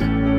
Bye.